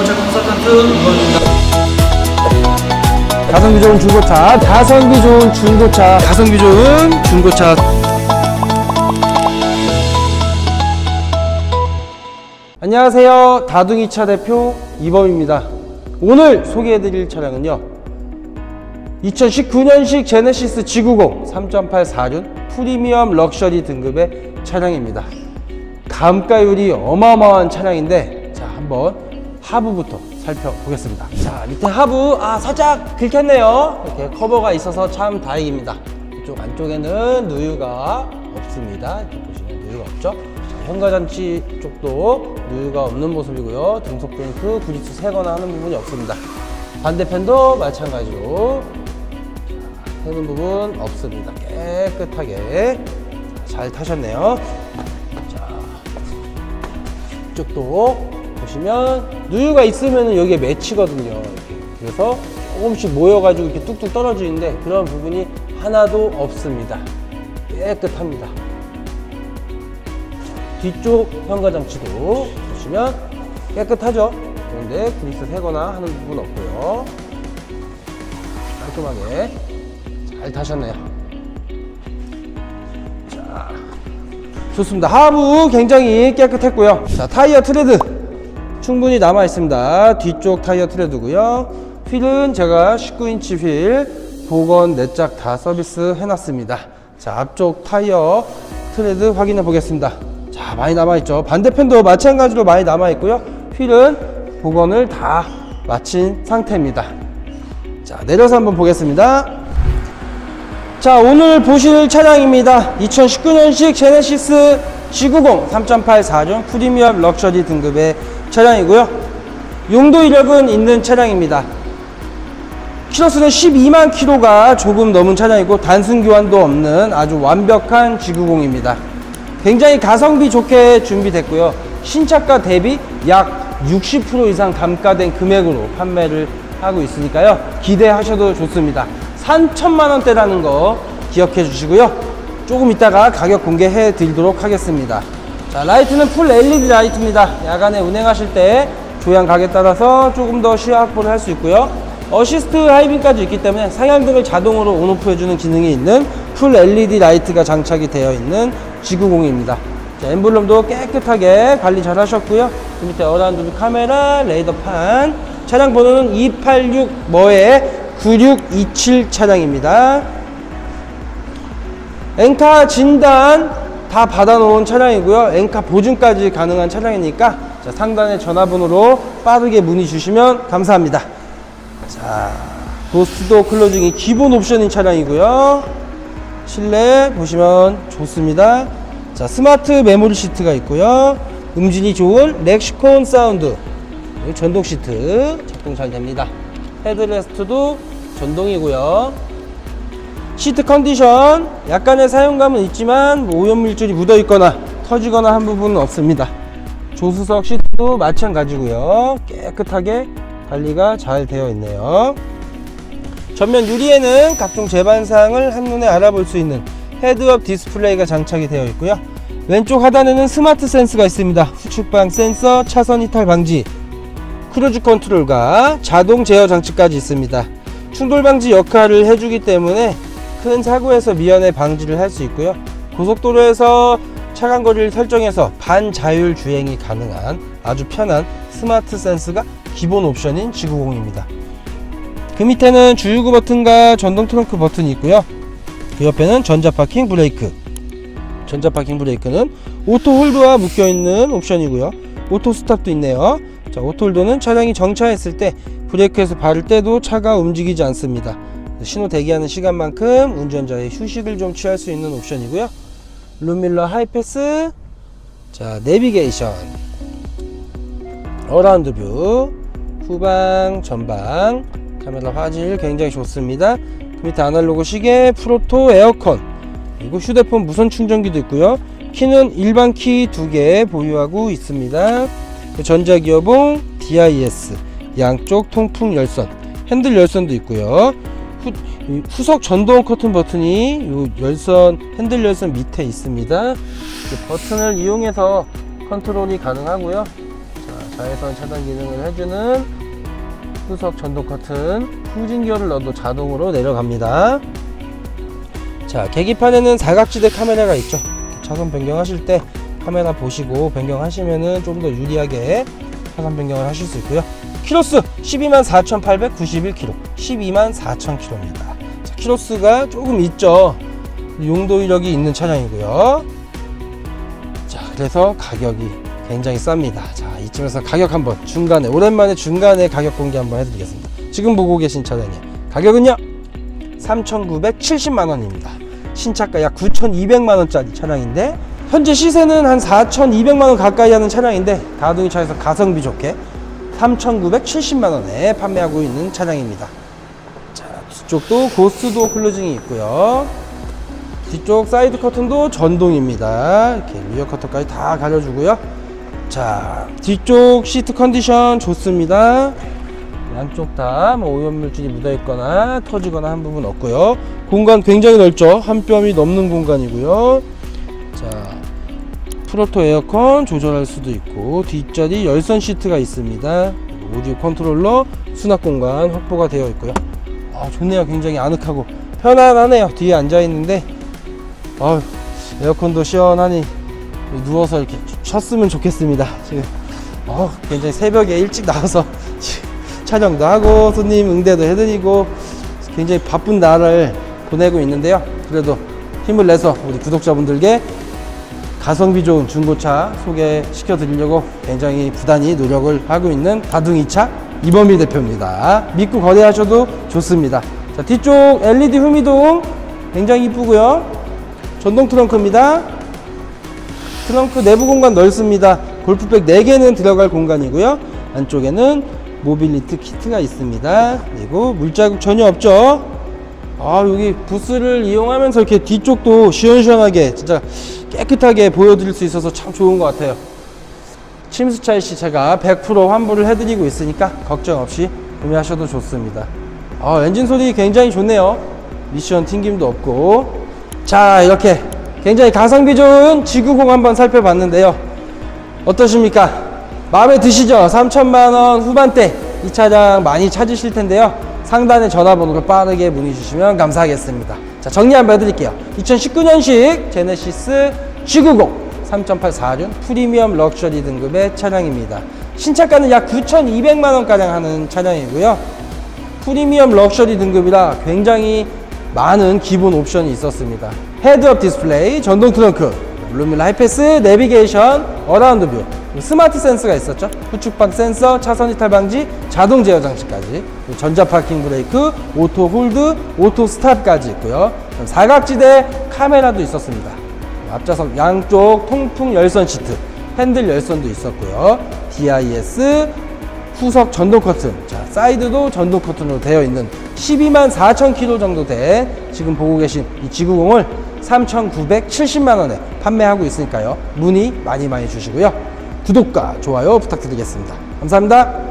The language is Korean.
중고차 컨설턴트 이건입니다. 가성비 좋은 중고차, 가성비 좋은 중고차, 가성비 좋은 중고차. 안녕하세요. 다둥이차 대표 이범입니다. 오늘 소개해드릴 차량은요. 2019년식 제네시스 G90 3.8 4륜 프리미엄 럭셔리 등급의 차량입니다. 감가율이 어마어마한 차량인데 자 한번 하부부터 살펴보겠습니다. 자 밑에 하부 아 살짝 긁혔네요. 이렇게 커버가 있어서 참 다행입니다. 이쪽 안쪽에는 누유가 없습니다. 이렇게 보시면 누유가 없죠. 자, 현가장치 쪽도 누유가 없는 모습이고요. 등속 브레이크 부딪혀 세거나 하는 부분이 없습니다. 반대편도 마찬가지로 새는 부분 없습니다. 깨끗하게 잘 타셨네요. 자, 이쪽도 보시면 누유가 있으면 여기에 맺히거든요. 그래서 조금씩 모여가지고 이렇게 뚝뚝 떨어지는데 그런 부분이 하나도 없습니다. 깨끗합니다. 뒤쪽 현가장치도 보시면 깨끗하죠. 그런데 그리스 새거나 하는 부분 없고요. 깔끔하게 잘 타셨네요. 자, 좋습니다. 하부 굉장히 깨끗했고요. 자, 타이어 트레드 충분히 남아 있습니다. 뒤쪽 타이어 트레드고요. 휠은 제가 19인치 휠 복원 네 짝 다 서비스 해놨습니다. 자, 앞쪽 타이어 트레드 확인해 보겠습니다. 자, 많이 남아 있죠. 반대편도 마찬가지로 많이 남아 있고요. 휠은 복원을 다 마친 상태입니다. 자, 내려서 한번 보겠습니다. 자 오늘 보실 차량입니다 2019년식 제네시스 G90 3.8 4륜 프리미엄 럭셔리 등급의 차량이고요. 용도 이력은 있는 차량입니다. 키로수는 12만 킬로가 조금 넘은 차량이고 단순 교환도 없는 아주 완벽한 G90입니다. 굉장히 가성비 좋게 준비됐고요. 신차가 대비 약 60% 이상 감가된 금액으로 판매를 하고 있으니까요. 기대하셔도 좋습니다. 3천만 원대라는 거 기억해 주시고요. 조금 이따가 가격 공개해 드리도록 하겠습니다 자 라이트는 풀 LED 라이트입니다. 야간에 운행하실 때 조향 각에 따라서 조금 더 시야 확보를 할 수 있고요. assist high beam까지 있기 때문에 상향등을 자동으로 on off 해주는 기능이 있는 풀 LED 라이트가 장착이 되어 있는 G90입니다. 자, 엠블럼도 깨끗하게 관리 잘 하셨고요. 그 밑에 around 카메라 레이더판. 차량 번호는 286 뭐에 9627 차량입니다. 엔카 진단 다 받아놓은 차량이고요. 엔카 보증까지 가능한 차량이니까 자, 상단의 전화번호로 빠르게 문의 주시면 감사합니다. 자, ghost door closing이 기본 옵션인 차량이고요. 실내 보시면 좋습니다. 자, 스마트 메모리 시트가 있고요. 음질이 좋은 Lexicon 사운드 전동 시트 작동 잘 됩니다. 헤드레스트도 전동이고요 시트 컨디션 약간의 사용감은 있지만 뭐 오염물질이 묻어 있거나 터지거나 한 부분은 없습니다. 조수석 시트도 마찬가지고요. 깨끗하게 관리가 잘 되어 있네요. 전면 유리에는 각종 제반 사항을 한눈에 알아볼 수 있는 헤드업 디스플레이가 장착이 되어 있고요. 왼쪽 하단에는 Smart Sense가 있습니다. 후측방 센서 차선 이탈 방지 cruise control과 자동 제어 장치까지 있습니다. 충돌 방지 역할을 해주기 때문에 큰 사고에서 미연에 방지를 할 수 있고요. 고속도로에서 차간 거리를 설정해서 반자율 주행이 가능한 아주 편한 Smart Sense가 기본 옵션인 G90입니다. 그 밑에는 주유구 버튼과 전동 트렁크 버튼이 있고요. 그 옆에는 전자 파킹 브레이크. 전자 파킹 브레이크는 auto hold와 묶여 있는 옵션이고요. auto stop도 있네요. 자, auto hold는 차량이 정차했을 때 브레이크에서 발을 떼도 차가 움직이지 않습니다. 신호 대기하는 시간만큼 운전자의 휴식을 좀 취할 수 있는 옵션이고요. 룸밀러 하이패스, 자 내비게이션, around view, 후방, 전방, 카메라 화질 굉장히 좋습니다. 그 밑에 아날로그 시계, full auto 에어컨, 그리고 휴대폰 무선 충전기도 있고요. 키는 일반 키 두 개 보유하고 있습니다. 전자기어봉, DIS, 양쪽 통풍 열선, 핸들 열선도 있고요. 후, 후석 전동 커튼 버튼이 요 열선, 핸들 열선 밑에 있습니다. 버튼을 이용해서 컨트롤이 가능하고요. 자, 자외선 차단 기능을 해주는 후석 전동 커튼 후진 기어를 넣어도 자동으로 내려갑니다. 자 계기판에는 사각지대 카메라가 있죠. 차선 변경하실 때 카메라 보시고 변경하시면은 좀 더 유리하게 차선 변경을 하실 수 있고요. 키로수 12만 4,891km, 12만 4,000km입니다. 자, 키로수가 조금 있죠. 용도 이력이 있는 차량이고요. 자, 그래서 가격이 굉장히 쌉니다. 자, 이쯤에서 가격 한번 중간에 오랜만에 중간에 가격 공개 한번 해드리겠습니다. 지금 보고 계신 차량의 가격은요 3,970만 원입니다. 신차가 약 9,200만 원짜리 차량인데 현재 시세는 한 4,200만 원 가까이 하는 차량인데 다둥이 차에서 가성비 좋게 3,970만 원에 판매하고 있는 차량입니다. 자, 뒤쪽도 ghost closing이 있고요. 뒤쪽 사이드 커튼도 전동입니다. 이렇게 rear 커튼까지 다 가려주고요. 자, 뒤쪽 시트 컨디션 좋습니다. 양쪽 다 뭐 오염물질이 묻어있거나 터지거나 한 부분 없고요. 공간 굉장히 넓죠. 한 뼘이 넘는 공간이고요. 자, full auto 에어컨 조절할 수도 있고 뒷자리 열선 시트가 있습니다. 오디오 컨트롤러 수납 공간 확보가 되어 있고요. 아, 좋네요. 굉장히 아늑하고 편안하네요. 뒤에 앉아 있는데 아, 에어컨도 시원하니 누워서 이렇게 쉬었으면 좋겠습니다. 지금 어, 굉장히 새벽에 일찍 나와서 촬영도 하고 손님 응대도 해드리고 굉장히 바쁜 날을 보내고 있는데요. 그래도 힘을 내서 우리 구독자분들께 가성비 좋은 중고차 소개시켜 드리려고 굉장히 부단히 노력을 하고 있는 다둥이차 이범희 대표입니다. 믿고 거래하셔도 좋습니다. 자, 뒤쪽 LED 후미동 굉장히 이쁘고요. 전동 트렁크입니다. 트렁크 내부 공간 넓습니다. 골프백 4개는 들어갈 공간이고요. 안쪽에는 모빌리티 키트가 있습니다. 그리고 물자국 전혀 없죠. 아, 여기 부스를 이용하면서 이렇게 뒤쪽도 시원시원하게 진짜 깨끗하게 보여드릴 수 있어서 참 좋은 것 같아요. 침수차이 씨 제가 100% 환불을 해드리고 있으니까 걱정 없이 구매하셔도 좋습니다. 아, 엔진 소리 굉장히 좋네요. 미션 튕김도 없고. 자, 이렇게 굉장히 가성비 좋은 지구공 한번 살펴봤는데요. 어떠십니까? 마음에 드시죠? 3천만 원 후반대 이 차량 많이 찾으실 텐데요. 상단에 전화번호를 빠르게 문의 주시면 감사하겠습니다. 자, 정리 한번 해드릴게요. 2019년식 제네시스 G90 3.8 4륜 프리미엄 럭셔리 등급의 차량입니다. 신차가는 약 9,200만 원가량 하는 차량이고요. 프리미엄 럭셔리 등급이라 굉장히 많은 기본 옵션이 있었습니다. 헤드업 디스플레이, 전동 트렁크, 룸미러 하이패스, 내비게이션, around view, Smart Sense가 있었죠. 후측방 센서, 차선 이탈 방지, 자동 제어 장치까지, 전자 파킹 브레이크, auto hold, auto stop까지 있고요. 사각지대 카메라도 있었습니다. 앞좌석 양쪽 통풍 열선 시트, 핸들 열선도 있었고요. DIS, 후석 전동 커튼, 자, 사이드도 전동 커튼으로 되어 있는 12만 4천 킬로 정도 돼 지금 보고 계신 이 지구공을 3,970만 원에 판매하고 있으니까요. 문의 많이 많이 주시고요. 구독과 좋아요 부탁드리겠습니다. 감사합니다.